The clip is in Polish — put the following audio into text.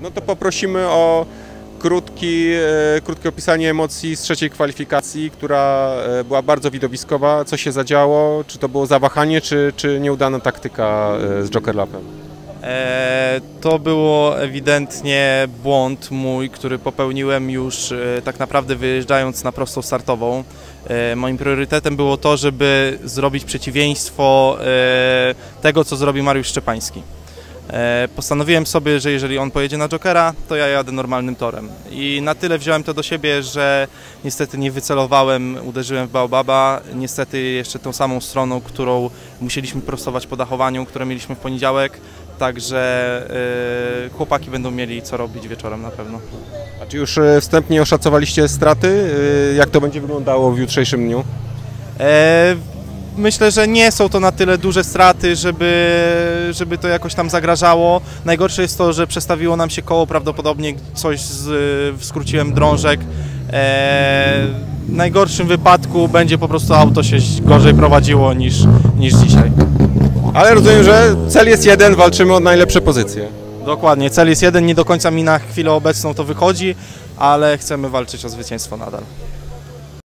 No to poprosimy o krótki, e, krótkie opisanie emocji z trzeciej kwalifikacji, która e, była bardzo widowiskowa. Co się zadziało? Czy to było zawahanie, czy, czy nieudana taktyka e, z Joker Lapem? E, to było ewidentnie błąd mój, który popełniłem już tak naprawdę wyjeżdżając na prostą startową. Moim priorytetem było to, żeby zrobić przeciwieństwo tego, co zrobi Mariusz Szczepański. E, Postanowiłem sobie, że jeżeli on pojedzie na Jokera, to ja jadę normalnym torem. I na tyle wziąłem to do siebie, że niestety nie wycelowałem, uderzyłem w Baobaba. Niestety jeszcze tą samą stroną, którą musieliśmy prostować po dachowaniu, które mieliśmy w poniedziałek. Także e, chłopaki będą mieli co robić wieczorem na pewno. A czy już e, wstępnie oszacowaliście straty? E, Jak to będzie wyglądało w jutrzejszym dniu? Myślę, że nie są to na tyle duże straty, żeby, żeby to jakoś tam zagrażało. Najgorsze jest to, że przestawiło nam się koło, prawdopodobnie coś z, skróciłem drążek. W najgorszym wypadku będzie po prostu auto się gorzej prowadziło niż, niż dzisiaj. Ale rozumiem, że cel jest jeden, walczymy o najlepsze pozycje. Dokładnie, cel jest jeden, nie do końca mi na chwilę obecną to wychodzi, ale chcemy walczyć o zwycięstwo nadal.